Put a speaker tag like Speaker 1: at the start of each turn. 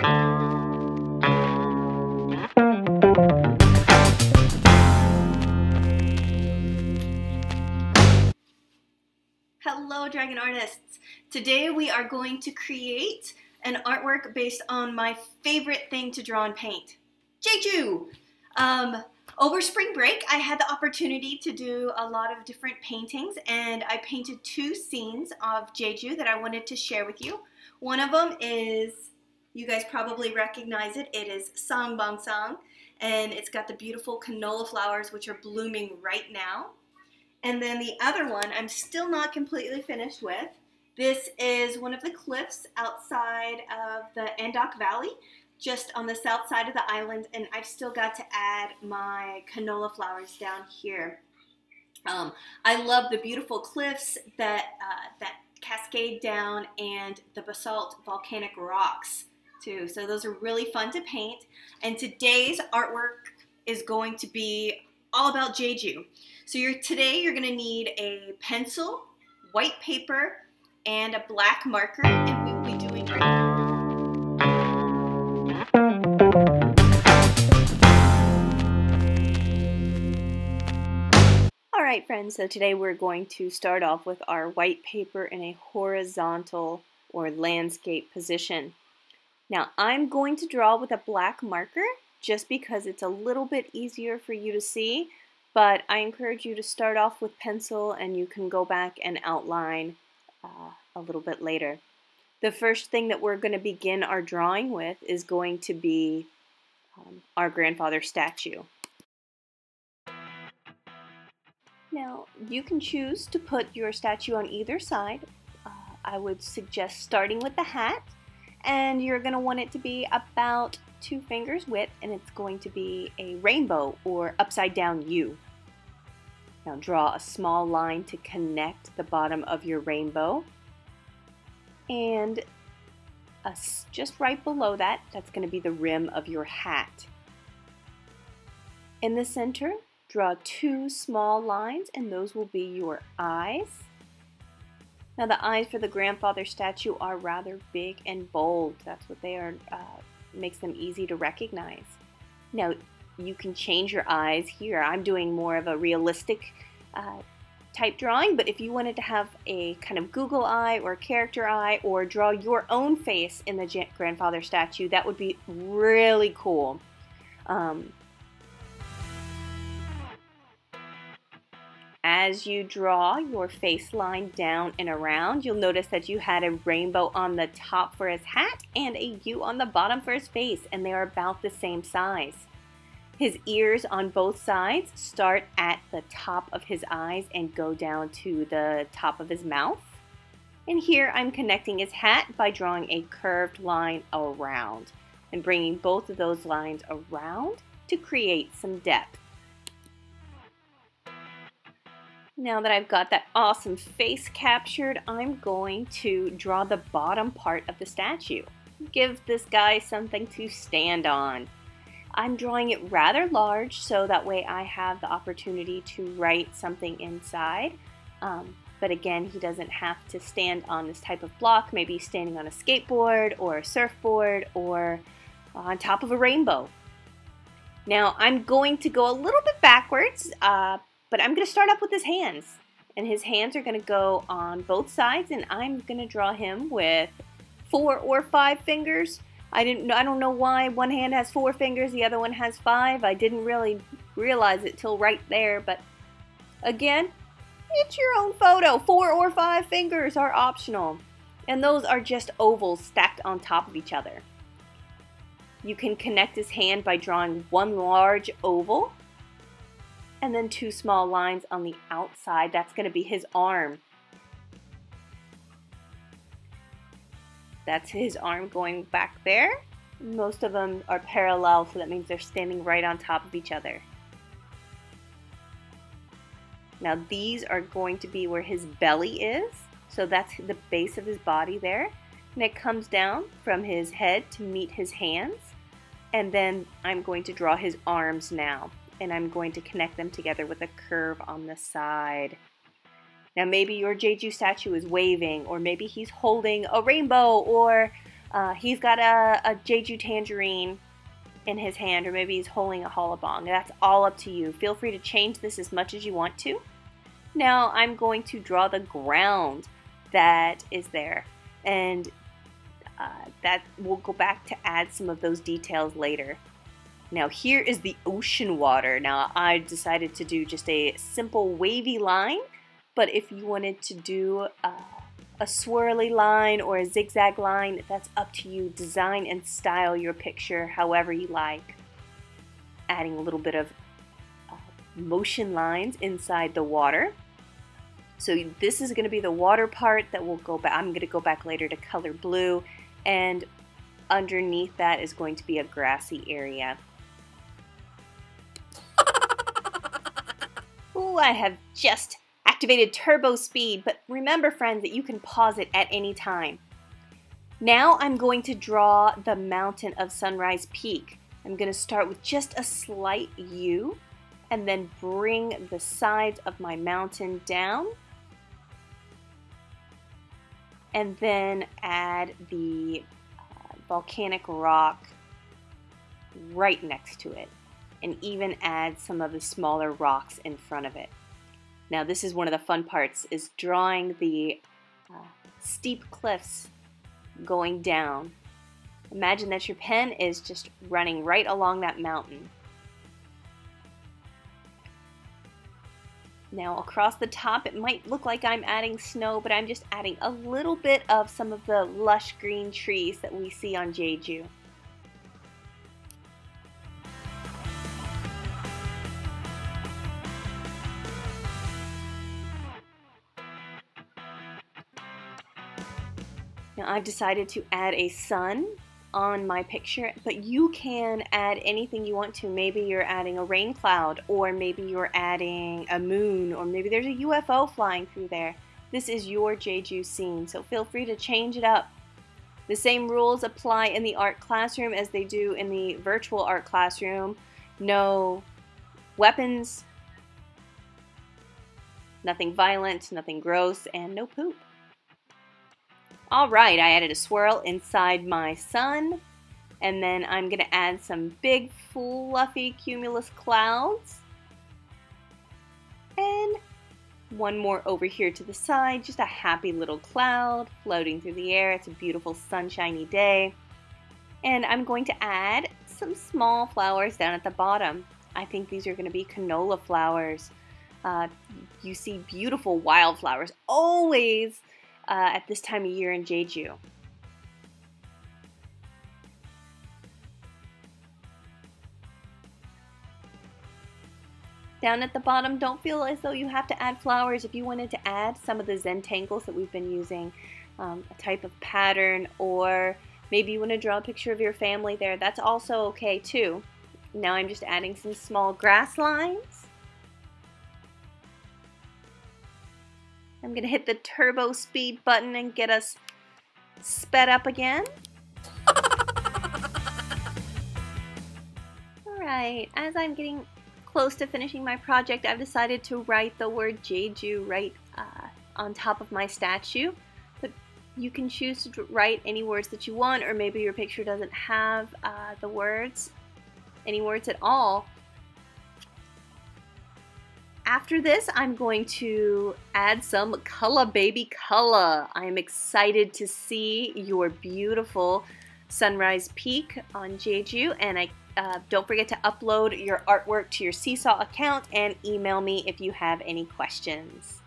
Speaker 1: Hello Dragon Artists! Today we are going to create an artwork based on my favorite thing to draw and paint, Jeju! Um, over spring break, I had the opportunity to do a lot of different paintings, and I painted two scenes of Jeju that I wanted to share with you. One of them is, you guys probably recognize it, it is Sang, and it's got the beautiful canola flowers which are blooming right now. And then the other one, I'm still not completely finished with. This is one of the cliffs outside of the Andeok Valley just on the south side of the island and I've still got to add my canola flowers down here. Um, I love the beautiful cliffs that, uh, that cascade down and the basalt volcanic rocks too. So those are really fun to paint. And today's artwork is going to be all about Jeju. So you're, today you're gonna need a pencil, white paper, and a black marker, and we will be doing Alright friends, so today we're going to start off with our white paper in a horizontal or landscape position. Now I'm going to draw with a black marker just because it's a little bit easier for you to see, but I encourage you to start off with pencil and you can go back and outline uh, a little bit later. The first thing that we're going to begin our drawing with is going to be um, our grandfather statue. Now, you can choose to put your statue on either side. Uh, I would suggest starting with the hat, and you're going to want it to be about two fingers width, and it's going to be a rainbow or upside down U. Now draw a small line to connect the bottom of your rainbow. And a, just right below that, that's going to be the rim of your hat. In the center, Draw two small lines and those will be your eyes. Now the eyes for the grandfather statue are rather big and bold. That's what they are, uh, makes them easy to recognize. Now you can change your eyes here. I'm doing more of a realistic uh, type drawing, but if you wanted to have a kind of Google eye or character eye or draw your own face in the grandfather statue, that would be really cool. Um, As you draw your face line down and around, you'll notice that you had a rainbow on the top for his hat and a U on the bottom for his face, and they are about the same size. His ears on both sides start at the top of his eyes and go down to the top of his mouth. And here I'm connecting his hat by drawing a curved line around and bringing both of those lines around to create some depth. Now that I've got that awesome face captured, I'm going to draw the bottom part of the statue. Give this guy something to stand on. I'm drawing it rather large so that way I have the opportunity to write something inside. Um, but again, he doesn't have to stand on this type of block. Maybe standing on a skateboard or a surfboard or on top of a rainbow. Now I'm going to go a little bit backwards uh, but I'm going to start off with his hands. And his hands are going to go on both sides, and I'm going to draw him with four or five fingers. I didn't. I don't know why one hand has four fingers, the other one has five. I didn't really realize it till right there, but again, it's your own photo. Four or five fingers are optional, and those are just ovals stacked on top of each other. You can connect his hand by drawing one large oval and then two small lines on the outside. That's going to be his arm. That's his arm going back there. Most of them are parallel, so that means they're standing right on top of each other. Now these are going to be where his belly is. So that's the base of his body there. And it comes down from his head to meet his hands. And then I'm going to draw his arms now and I'm going to connect them together with a curve on the side. Now maybe your Jeju statue is waving or maybe he's holding a rainbow or Uh, he's got a, a Jeju tangerine in his hand, or maybe he's holding a hallabong. That's all up to you. Feel free to change this as much as you want to. Now I'm going to draw the ground that is there, and uh, that we'll go back to add some of those details later. Now here is the ocean water. Now I decided to do just a simple wavy line, but if you wanted to do uh, a swirly line or a zigzag line, that's up to you. Design and style your picture however you like. Adding a little bit of uh, motion lines inside the water. So this is going to be the water part that will go back. I'm going to go back later to color blue and underneath that is going to be a grassy area. I have just activated turbo speed, but remember friends that you can pause it at any time. Now I'm going to draw the mountain of Sunrise Peak. I'm going to start with just a slight U and then bring the sides of my mountain down and then add the uh, volcanic rock right next to it and even add some of the smaller rocks in front of it. Now this is one of the fun parts, is drawing the uh, steep cliffs going down. Imagine that your pen is just running right along that mountain. Now across the top it might look like I'm adding snow, but I'm just adding a little bit of some of the lush green trees that we see on Jeju. Now I've decided to add a sun on my picture, but you can add anything you want to. Maybe you're adding a rain cloud, or maybe you're adding a moon, or maybe there's a UFO flying through there. This is your Jeju scene, so feel free to change it up. The same rules apply in the art classroom as they do in the virtual art classroom. No weapons, nothing violent, nothing gross, and no poop. All right, I added a swirl inside my sun. And then I'm going to add some big fluffy cumulus clouds. And one more over here to the side, just a happy little cloud floating through the air. It's a beautiful sunshiny day. And I'm going to add some small flowers down at the bottom. I think these are going to be canola flowers. Uh, you see beautiful wildflowers always uh, at this time of year in Jeju. Down at the bottom, don't feel as though you have to add flowers. If you wanted to add some of the Zentangles that we've been using, um, a type of pattern, or maybe you want to draw a picture of your family there, that's also okay too. Now I'm just adding some small grass lines. I'm going to hit the turbo speed button and get us sped up again. Alright, as I'm getting close to finishing my project, I've decided to write the word Jeju right uh, on top of my statue. But you can choose to write any words that you want, or maybe your picture doesn't have uh, the words, any words at all. After this, I'm going to add some color baby color. I'm excited to see your beautiful sunrise peak on Jeju and I uh, don't forget to upload your artwork to your Seesaw account and email me if you have any questions.